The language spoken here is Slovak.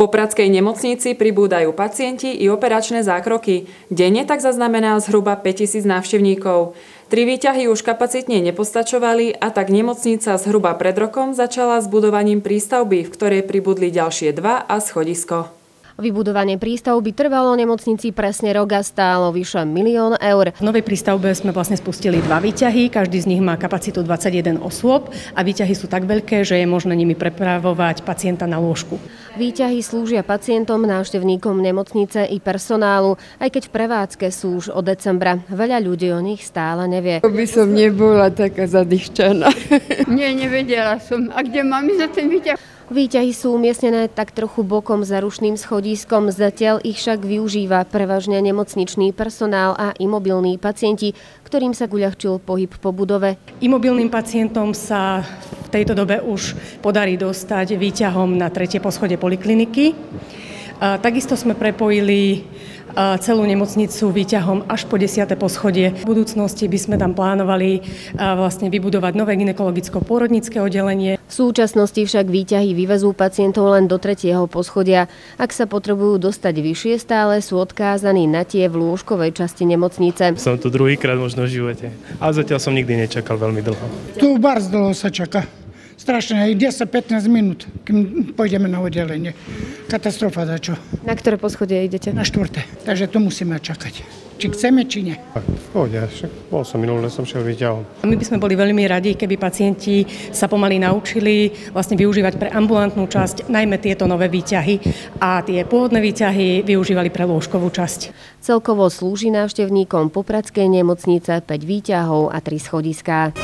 popradskej nemocnici pribúdajú pacienti i operačné zákroky. Denne tak zaznamená zhruba 5000 návštevníkov. Tri výťahy už kapacitne nepostačovali a tak nemocnica zhruba pred rokom začala s budovaním prístavby, v ktorej pribudli ďalšie dva a schodisko. Vybudovanie prístavby trvalo nemocnici presne rok a stálo vyše milión eur. V novej prístavbe sme vlastne spustili dva výťahy, každý z nich má kapacitu 21 osôb a výťahy sú tak veľké, že je možné nimi prepravovať pacienta na lôžku. Výťahy slúžia pacientom, návštevníkom nemocnice i personálu, aj keď v prevádzke sú už od decembra. Veľa ľudí o nich stále nevie. By som nebola taká zadýchčaná. Nie, nevedela som. A kde mám ísť za ten výťah? Výťahy sú umiestnené tak trochu bokom za rušným schodiskom, zatiaľ ich však využíva prevažne nemocničný personál a imobilní pacienti, ktorým sa uľahčil pohyb po budove. Imobilným pacientom sa v tejto dobe už podarí dostať výťahom na tretie poschodie polikliniky. Takisto sme prepojili celú nemocnicu výťahom až po 10. poschodie. V budúcnosti by sme tam plánovali vlastne vybudovať nové gynekologicko-pôrodnické oddelenie. V súčasnosti však výťahy vyvezú pacientov len do tretieho poschodia. Ak sa potrebujú dostať vyššie, stále sú odkázaní na tie v lôžkovej časti nemocnice. Som tu druhýkrát možno v živote, ale zatiaľ som nikdy nečakal veľmi dlho. Tu bardzo dlho sa čaká strašne, aj 10-15 minút, kým pôjdeme na oddelenie. Katastrofa za čo. Na ktoré poschodie idete? Na štvrté. Takže to musíme čakať. Či chceme, či nie. V pohode, bol som minulé, som šiel výťahom. My by sme boli veľmi radi, keby pacienti sa pomaly naučili vlastne využívať pre ambulantnú časť najmä tieto nové výťahy a tie pôvodné výťahy využívali pre lôžkovú časť. Celkovo slúži návštevníkom Popradskej nemocnice 5 výťahov a 3 schodiská.